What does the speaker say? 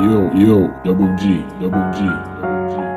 Yo, yo, double G, double G, double G.